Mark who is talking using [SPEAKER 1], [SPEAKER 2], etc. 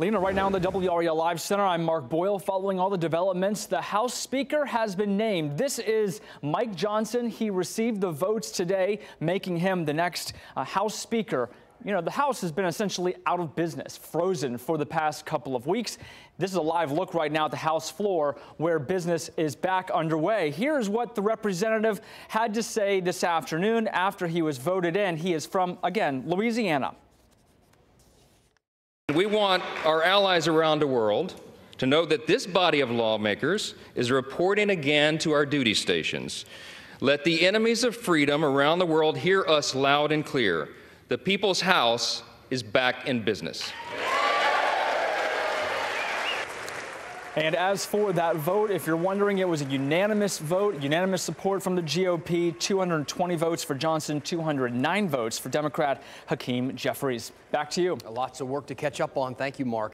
[SPEAKER 1] Lena, right now in the WRAL Live Center, I'm Mark Boyle. Following all the developments, the House Speaker has been named. This is Mike Johnson. He received the votes today, making him the next uh, House Speaker. You know, the House has been essentially out of business, frozen for the past couple of weeks. This is a live look right now at the House floor where business is back underway. Here's what the representative had to say this afternoon after he was voted in. He is from, again, Louisiana.
[SPEAKER 2] We want our allies around the world to know that this body of lawmakers is reporting again to our duty stations. Let the enemies of freedom around the world hear us loud and clear. The People's House is back in business.
[SPEAKER 1] And as for that vote, if you're wondering, it was a unanimous vote, unanimous support from the GOP, 220 votes for Johnson, 209 votes for Democrat Hakeem Jeffries. Back to you.
[SPEAKER 3] Lots of work to catch up on. Thank you, Mark.